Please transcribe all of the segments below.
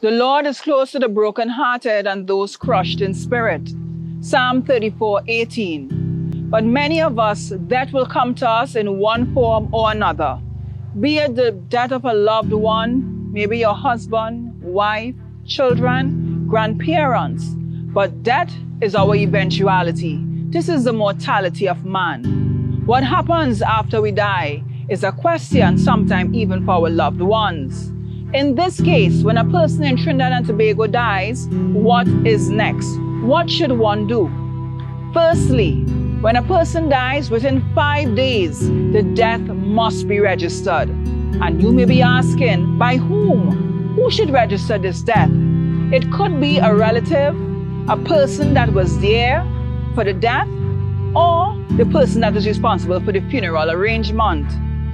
The Lord is close to the brokenhearted and those crushed in spirit. Psalm 34 18. But many of us, that will come to us in one form or another. Be it the death of a loved one, maybe your husband, wife, children, grandparents. But death is our eventuality. This is the mortality of man. What happens after we die is a question, sometimes even for our loved ones. In this case, when a person in Trinidad and Tobago dies, what is next? What should one do? Firstly, when a person dies within five days, the death must be registered. And you may be asking, by whom? Who should register this death? It could be a relative, a person that was there for the death, or the person that is responsible for the funeral arrangement.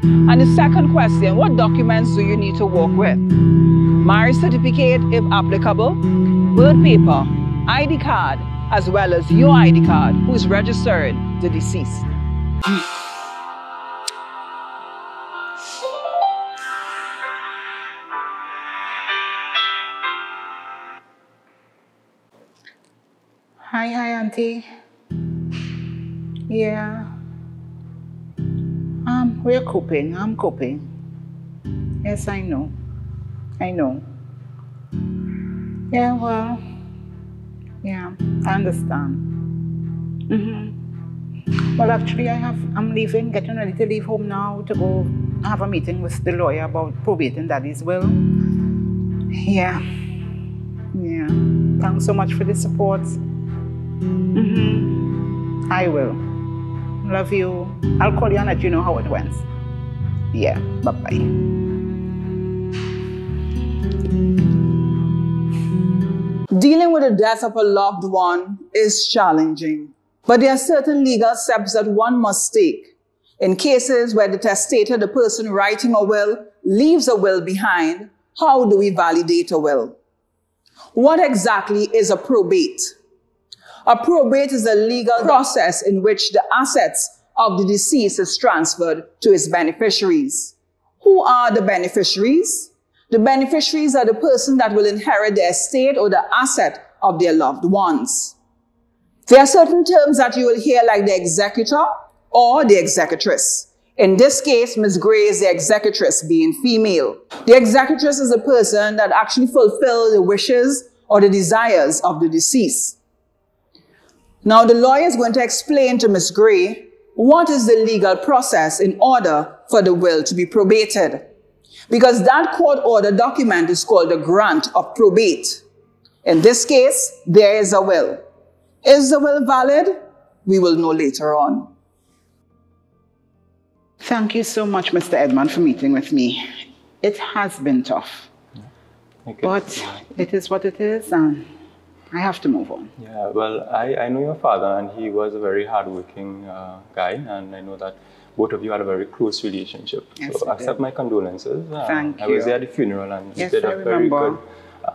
And the second question, what documents do you need to work with? Marriage certificate, if applicable, birth paper, ID card, as well as your ID card, who is registered the deceased. Hi, hi, Auntie. Yeah. We're coping. I'm coping. Yes, I know. I know. Yeah, well, yeah, I understand. Mm-hmm. Well, actually, I have. I'm leaving, getting ready to leave home now to go have a meeting with the lawyer about probating Daddy's will. Yeah. Yeah. Thanks so much for the support. Mm-hmm. I will. Love you. I'll call you and let you know how it went. Yeah. Bye bye. Dealing with the death of a loved one is challenging, but there are certain legal steps that one must take. In cases where the testator, the person writing a will, leaves a will behind, how do we validate a will? What exactly is a probate? A probate is a legal process in which the assets of the deceased is transferred to its beneficiaries. Who are the beneficiaries? The beneficiaries are the person that will inherit the estate or the asset of their loved ones. There are certain terms that you will hear like the executor or the executress. In this case, Ms. Gray is the executress, being female. The executress is a person that actually fulfills the wishes or the desires of the deceased. Now, the lawyer is going to explain to Ms. Gray what is the legal process in order for the will to be probated. Because that court order document is called a grant of probate. In this case, there is a will. Is the will valid? We will know later on. Thank you so much, Mr. Edmond, for meeting with me. It has been tough, Okay. but it is what it is, and I have to move on. Yeah, well, I, I know your father, and he was a very hardworking uh, guy, and I know that both of you had a very close relationship. Yes, so accept did. my condolences. Uh, Thank you. I was there at the funeral, and Yes, you did I a very remember. good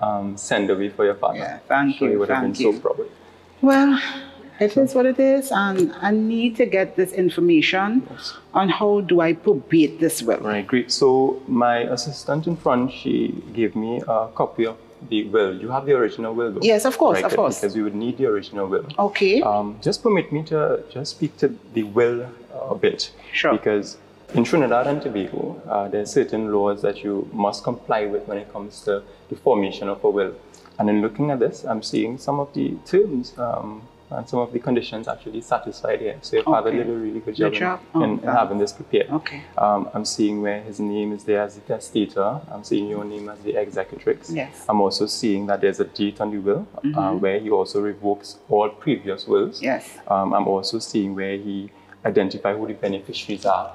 um, send away for your father. Yeah, thank you, He would have thank been you. so proud. Well, it is what it is, and I need to get this information Yes. on how do I probate this will. Right, great. So my assistant in front, she gave me a copy of the will. You have the original will, though? Yes, of course, right, of course. Because we would need the original will. Okay. Um, just permit me to just speak to the will a bit. Sure. Because in Trinidad and Tobago, uh, there are certain laws that you must comply with when it comes to the formation of a will. And in looking at this, I'm seeing some of the terms um, and some of the conditions actually satisfied here. So your father Okay. did a really good Good job, in- job. in, Oh, in having this prepared. Okay. Um, I'm seeing where his name is there as the testator. I'm seeing your name as the executrix. Yes. I'm also seeing that there's a date on the will uh, where he also revokes all previous wills. Yes. Um, I'm also seeing where he identify who the beneficiaries are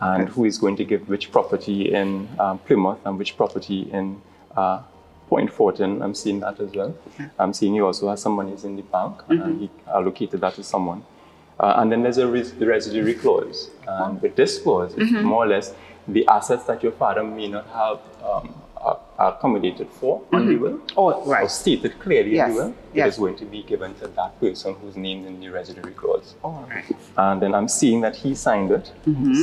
and who is going to give which property in um, Plymouth and which property in uh, Point Fortin. I'm seeing that as well. I'm seeing he also has some monies in the bank and he allocated that to someone. Uh, and then there's a res- the residuary clause. And with this clause, it's more or less the assets that your father may not have um, accommodated for on the will, Oh, or stated clearly Yes, in the will, yes. it is going to be given to that person who's named in the residuary clause. All right. And then I'm seeing that he signed it,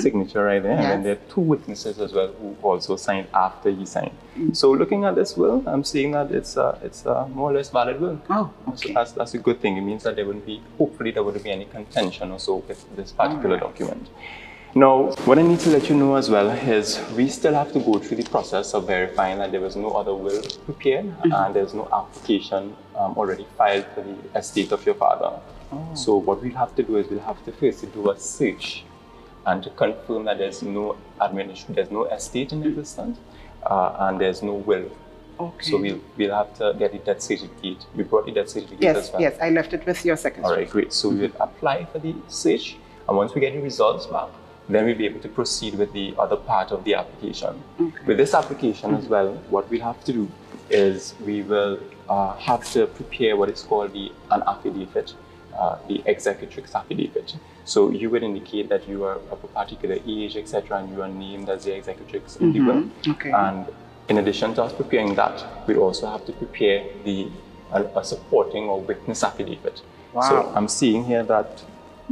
signature right there, and then Mm-hmm. There are two witnesses as well who also signed after he signed. Mm. So looking at this will, I'm seeing that it's a, it's a more or less valid will. Oh, So that's, that's a good thing. It means that there wouldn't be, hopefully, there wouldn't be any contention or so with this particular document. Now, what I need to let you know as well is we still have to go through the process of verifying that there was no other will prepared and there's no application um, already filed for the estate of your father. So what we'll have to do is we'll have to first do a search and to confirm that there's no administration, there's no estate in existence, uh, and there's no will. Okay. So we'll, we'll have to get the death certificate. We brought the death certificate yes, as well. yes, I left it with your secretary. All right, great. So we'll apply for the search, and once we get the results back, then we'll be able to proceed with the other part of the application. With this application as well, what we'll have to do is we will uh, have to prepare what is called the an affidavit, uh, the executrix affidavit. So you would indicate that you are of a particular age, etc., and you are named as the executrix in the will. Okay. And in addition to us preparing that, we also have to prepare the a, a supporting or witness affidavit. Wow. So I'm seeing here that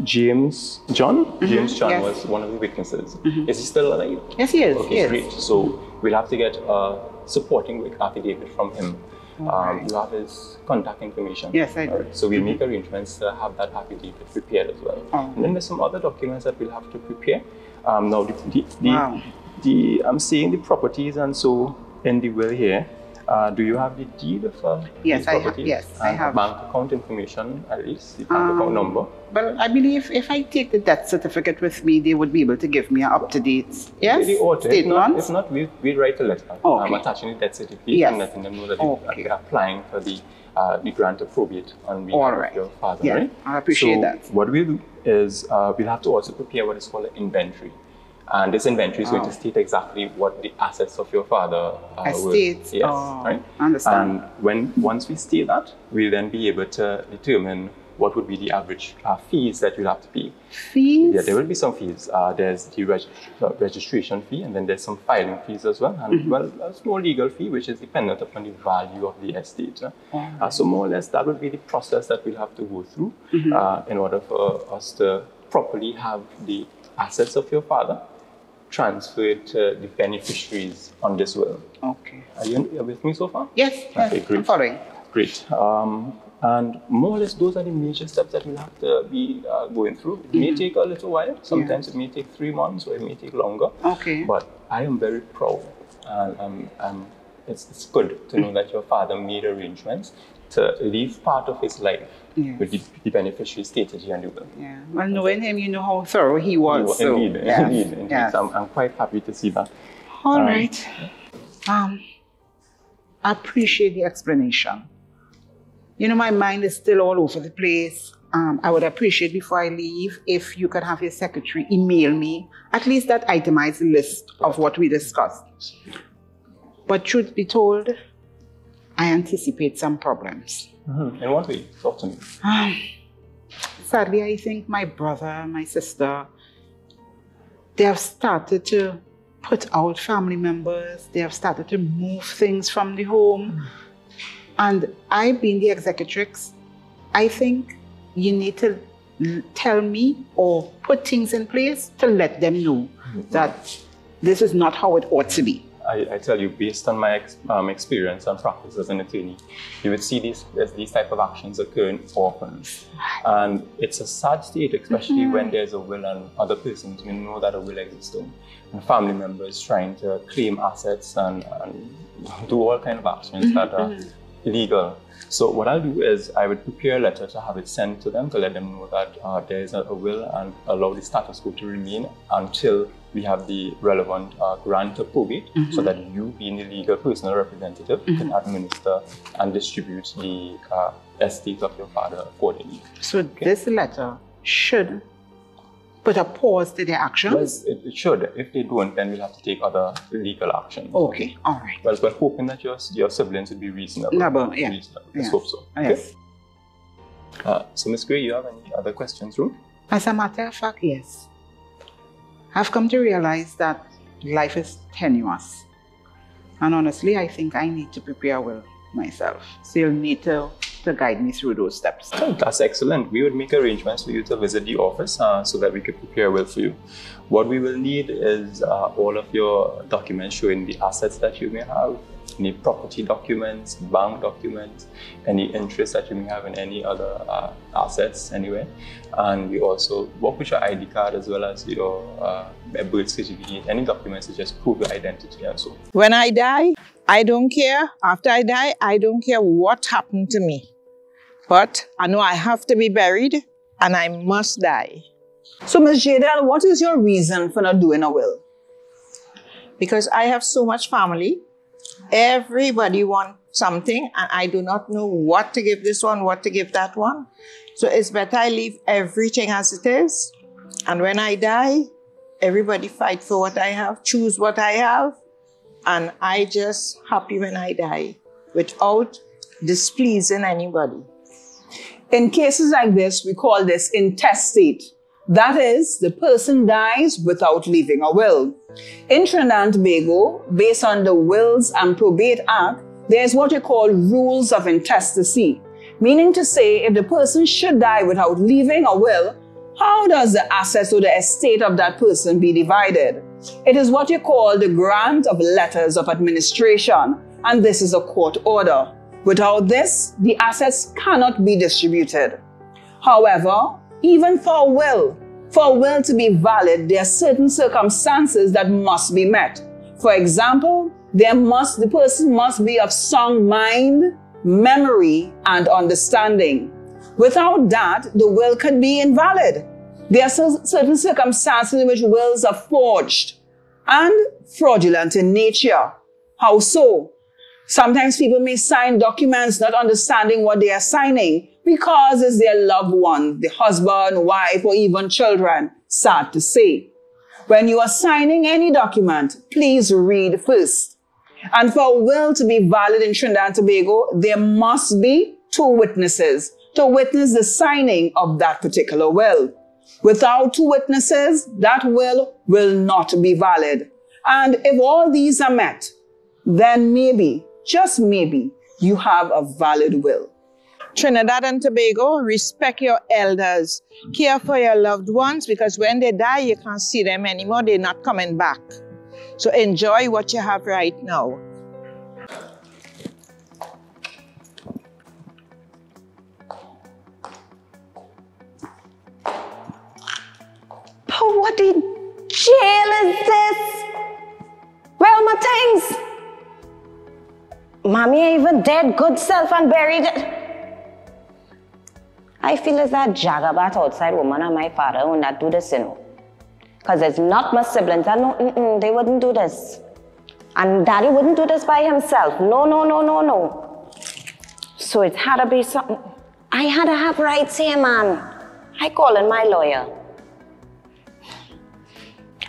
James John, James John yes. was one of the witnesses. Is he still alive? Yes, he is. Okay, yes. great. So we'll have to get a supporting with affidavit from him. Um, you have his contact information. Yes, I do. Alright, So we'll make arrangements to have that affidavit prepared as well. Oh. And then there's some other documents that we'll have to prepare. Um, now, the, the, the, Wow. the I'm seeing the properties and so in the will here. Uh, do you have the deed of uh, Yes, the I yes, I have. bank account information at least, the bank Um, account number? Well, I believe if I take the death certificate with me, they would be able to give me an yes Really ought to. If not, statement. if not we, we write a letter. Okay. I'm attaching the death certificate Yes. and letting them know that Okay. they're applying for the uh, the grant of probate on behalf All of your father. Yeah, right? I appreciate so that. What we'll do is uh, we'll have to also prepare what is called an inventory. And this inventory is going to Oh. state exactly what the assets of your father uh, were. Estates. Yes, Oh, right? understand. And when once we state that, we'll then be able to determine what would be the average uh, fees that you'll have to pay. Fees? Yeah, there will be some fees. Uh, there's the reg- uh, registration fee, and then there's some filing fees as well, and well, a small legal fee, which is dependent upon the value of the estate. uh. Uh, so more or less, that would be the process that we'll have to go through uh, in order for us to properly have the assets of your father transferred to the beneficiaries on this will. Okay. Are you with me so far? Yes, yes, Okay, great. I'm following. Great. Um, and more or less, those are the major steps that we'll have to be uh, going through. It may take a little while. Sometimes it may take three months, or it may take longer. Okay. But I am very proud, and um, um, it's, it's good to know that your father made arrangements to leave part of his life Yes. with the, the beneficiary stated the will. Yeah. Well, knowing him, you know how thorough he was. so, indeed, yes, indeed, indeed. yes. So I'm, I'm quite happy to see that. All Um, right. Um, I appreciate the explanation. You know, my mind is still all over the place. Um, I would appreciate before I leave if you could have your secretary email me at least that itemized list of what we discussed. But truth be told, I anticipate some problems. Mhm. In what way? Talk to me. Um, sadly, I think my brother, my sister, they have started to put out family members. They have started to move things from the home. And I, being the executrix, I think you need to tell me or put things in place to let them know that this is not how it ought to be. I, I tell you, based on my ex, um, experience and practice as an attorney, you would see these these type of actions occurring often, and it's a sad state, especially mm-hmm. when there's a will and other persons may know that a will exists, and family members trying to claim assets and, and do all kind of actions mm-hmm. that are mm-hmm. illegal. So what I'll do is I would prepare a letter to have it sent to them to let them know that uh, there is a, will and allow the status quo to remain until we have the relevant uh, grant of probate so that you, being the legal personal representative, can administer and distribute the uh, estate of your father accordingly. So this letter should put a pause to their Well, actions. it, it should. If they don't, then we'll have to take other legal action. Okay, all right. Well, we're hoping that your, your siblings will be reasonable. Yeah. Reasonable. Let's Yeah. hope so. Yes. Uh, so, Ms. Gray, you have any other questions, Ruth? As a matter of fact, yes. I've come to realize that life is tenuous. And honestly, I think I need to prepare well myself. So you'll need to, to guide me through those steps. Oh, that's excellent. We would make arrangements for you to visit the office uh, so that we could prepare well for you. What we will need is uh, all of your documents showing the assets that you may have, any property documents, bank documents, any interest that you may have in any other uh, assets anyway. And we also work with your ID card as well as your uh, birth certificate, any documents to just prove your identity and so. When I die, I don't care. After I die, I don't care what happened to me. But I know I have to be buried and I must die. So, Ms. Jadel, what is your reason for not doing a will? Because I have so much family. Everybody wants something and I do not know what to give this one, what to give that one. So it's better I leave everything as it is. And when I die, everybody fight for what I have, choose what I have, and I just happy when I die without displeasing anybody. In cases like this, we call this intestate. That is, the person dies without leaving a will. In Trinidad and Tobago, based on the Wills and Probate Act, there's what you call rules of intestacy, meaning to say if the person should die without leaving a will, how does the assets or the estate of that person be divided? It is what you call the grant of letters of administration, and this is a court order. Without this, the assets cannot be distributed. However, even for a will, for a will to be valid, there are certain circumstances that must be met. For example, there must, the person must be of sound mind, memory, and understanding. Without that, the will can be invalid. There are certain circumstances in which wills are forged and fraudulent in nature. How so? Sometimes people may sign documents not understanding what they are signing because it's their loved one, the husband, wife, or even children. Sad to say. When you are signing any document, please read first. And for a will to be valid in Trinidad and Tobago, there must be two witnesses to witness the signing of that particular will. Without two witnesses, that will will not be valid. And if all these are met, then maybe, just maybe, you have a valid will. Trinidad and Tobago, respect your elders. Care for your loved ones because when they die, you can't see them anymore. They're not coming back. So enjoy what you have right now. But what in jail is this? Where are my things? Mommy even dead, good self and buried. I feel as that jagabat outside woman and my father will not do this, you know. Because it's not my siblings. I know mm -mm, they wouldn't do this. And daddy wouldn't do this by himself. No, no, no, no, no. So it had to be something. I had to have rights here, man. I call in my lawyer.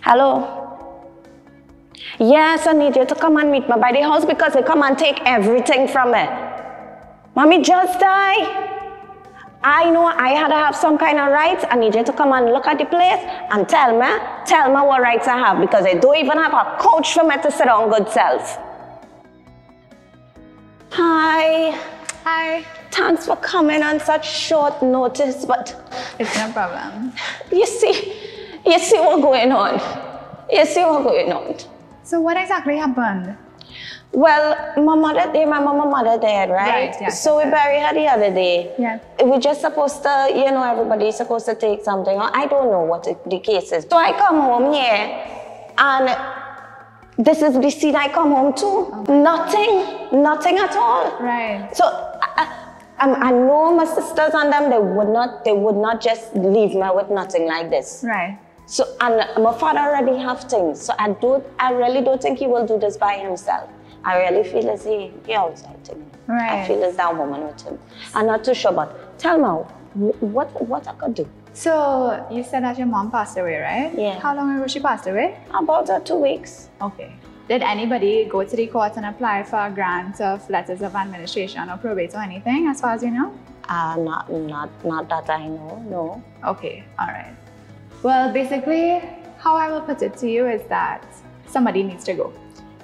Hello? Yes, I need you to come and meet me by the house because they come and take everything from me. Mommy just died. I know I had to have some kind of rights. I need you to come and look at the place and tell me, tell me what rights I have because I don't even have a couch for me to sit on good self. Hi. Hi. Thanks for coming on such short notice, but It's no problem. you see, you see what's going on. You see what's going on. So what exactly happened? Well, my mother, you remember my mother dead, right? Right, yes, So we buried her the other day. Yeah. We just supposed to, you know, everybody's supposed to take something. I don't know what the, the case is. So I come home here, and this is the scene I come home to. Nothing, nothing at all. Right. So I, I, I know my sisters and them, they would not, they would not just leave me with nothing like this. Right. So, and my father already have things. So I don't, I really don't think he will do this by himself. I really feel as he, he outside to me. Right. I feel as that woman with him. I'm not too sure, but tell me, what, what I could do? So you said that your mom passed away, right? Yeah. How long ago she passed away? About uh, two weeks. Okay. Did anybody go to the court and apply for a grant of letters of administration or probate or anything, as far as you know? Uh, not, not, not that I know, no. Okay, all right. Well, basically, how I will put it to you is that somebody needs to go.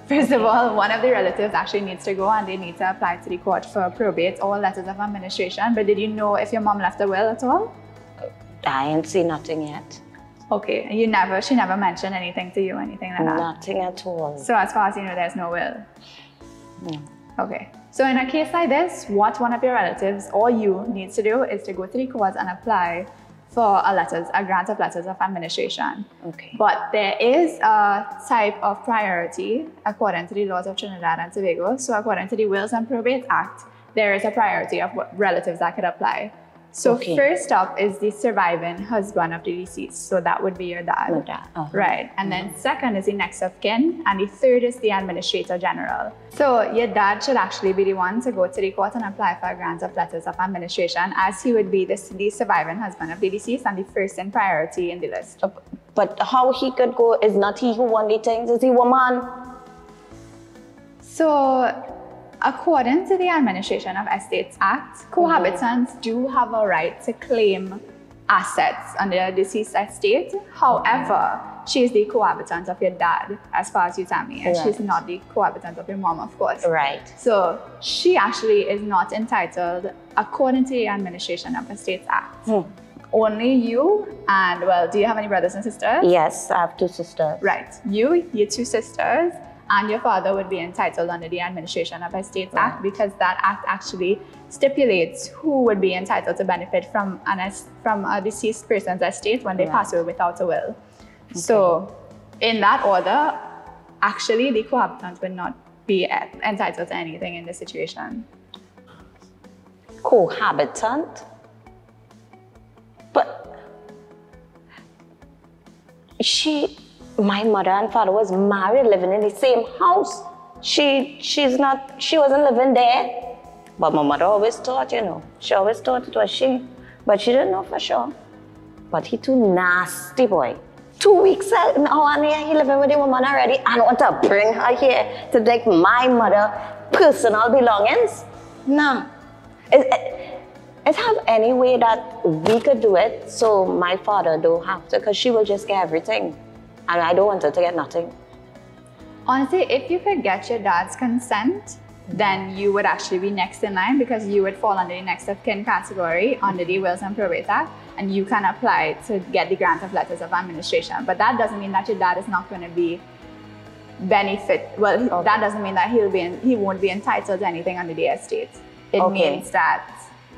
First of all, one of the relatives actually needs to go and they need to apply to the court for probate or letters of administration. But did you know if your mom left a will at all? I ain't seen nothing yet. Okay, you never, she never mentioned anything to you, anything like that. Nothing at all. So as far as you know, there's no will. No. Okay. So in a case like this, what one of your relatives or you needs to do is to go to the court and apply for a letters, a grant of letters of administration. Okay. But there is a type of priority according to the laws of Trinidad and Tobago. So according to the Wills and Probate Act, there is a priority of what relatives that could apply. So Okay. first up is the surviving husband of the deceased. So that would be your dad. Dad, uh-huh. Right. And then second is the next of kin, and the third is the administrator general. So your dad should actually be the one to go to the court and apply for a grant of letters of administration, as he would be the, the surviving husband of the deceased and the first in priority in the list. But how he could go is not he who won the things, is he woman? So, according to the Administration of Estates Act, cohabitants do have a right to claim assets under a deceased estate. However, she is the cohabitant of your dad, as far as you tell me, and she's Right. not the cohabitant of your mom, of course. Right. So she actually is not entitled, according to the Administration of Estates Act. Hmm. Only you and well, do you have any brothers and sisters? Yes, I have two sisters. Right. You, your two sisters, and your father would be entitled under the Administration of Estates Act because that act actually stipulates who would be entitled to benefit from an es- from a deceased person's estate when they Right. pass away without a will. So, in that order, actually, the cohabitant would not be e- entitled to anything in this situation. Cohabitant? But she, my mother and father was married, living in the same house. She, she's not, she wasn't living there. But my mother always thought, you know, she always thought it was she. But she didn't know for sure. But he too nasty boy. Two weeks now and here he living with the woman already and want to bring her here to take my mother personal belongings. Nah. Is, is have any way that we could do it so my father don't have to because she will just get everything. And I don't want her to get nothing. Honestly, if you could get your dad's consent, then you would actually be next in line because you would fall under the next of kin category under the Wills and Probate Act, and you can apply to get the grant of letters of administration. But that doesn't mean that your dad is not going to be benefit. Well, he- that doesn't mean that he'll be in, he won't be entitled to anything under the estate. It Okay. means that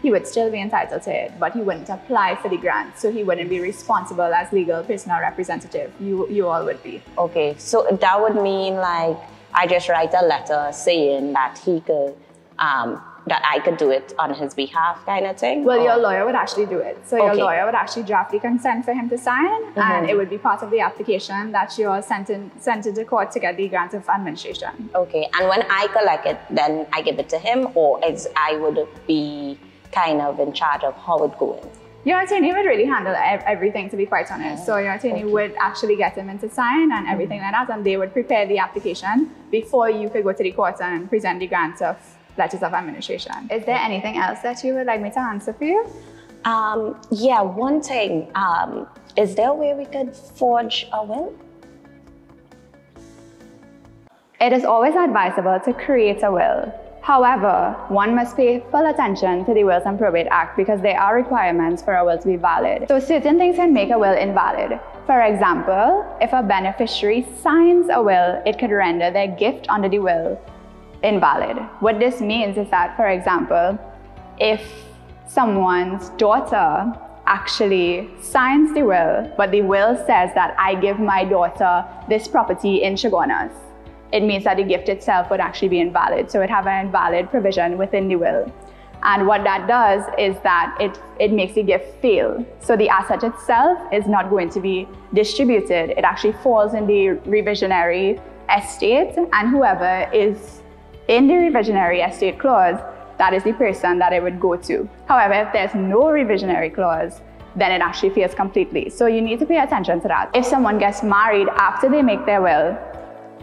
he would still be entitled to it, but he wouldn't apply for the grant, so he wouldn't be responsible as legal personal representative. You you all would be. Okay, so that would mean like I just write a letter saying that he could, um, that I could do it on his behalf, kind of thing. Well, Or- your lawyer would actually do it. So your lawyer would actually draft the consent for him to sign, and it would be part of the application that you're sent in, sent into court to get the grant of administration. Okay, and when I collect it, then I give it to him, or is I would be kind of in charge of how it going. Your attorney would really handle everything, to be quite honest. So your attorney Okay. would actually get him in to sign and everything like that, and they would prepare the application before you could go to the court and present the grant of letters of administration. Is there anything else that you would like me to answer for you? Um, yeah, one thing. Um, is there a way we could forge a will? It is always advisable to create a will. However, one must pay full attention to the Wills and Probate Act because there are requirements for a will to be valid. So certain things can make a will invalid. For example, if a beneficiary signs a will, it could render their gift under the will invalid. What this means is that, for example, if someone's daughter actually signs the will, but the will says that I give my daughter this property in Chaguanas, it means that the gift itself would actually be invalid. So it have an invalid provision within the will. And what that does is that it, it makes the gift fail. So the asset itself is not going to be distributed. It actually falls in the revisionary estate, and whoever is in the revisionary estate clause, that is the person that it would go to. However, if there's no revisionary clause, then it actually fails completely. So you need to pay attention to that. If someone gets married after they make their will,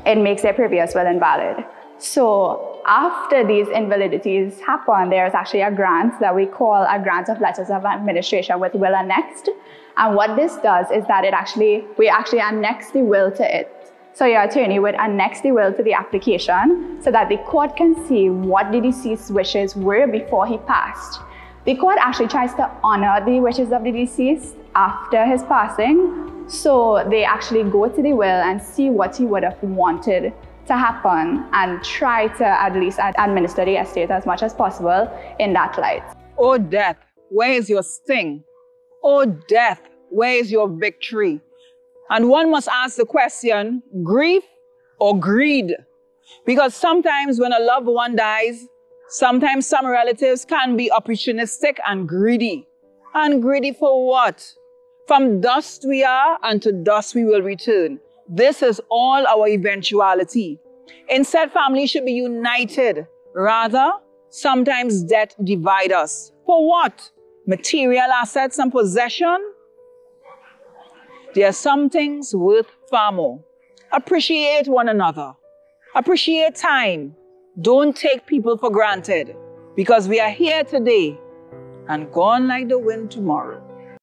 it makes their previous will invalid. So after these invalidities happen, there is actually a grant that we call a grant of letters of administration with will annexed. And what this does is that it actually, we actually annex the will to it. So your attorney would annex the will to the application so that the court can see what the deceased's wishes were before he passed. The court actually tries to honor the wishes of the deceased after his passing. So they actually go to the will and see what he would have wanted to happen and try to at least administer the estate as much as possible in that light. Oh, death, where is your sting? Oh, death, where is your victory? And one must ask the question grief or greed? Because sometimes when a loved one dies, sometimes some relatives can be opportunistic and greedy. And greedy for what? From dust we are, and to dust we will return. This is all our eventuality. Instead, family should be united. Rather, sometimes debt divide us. For what? Material assets and possession? There are some things worth far more. Appreciate one another. Appreciate time. Don't take people for granted because we are here today and gone like the wind tomorrow.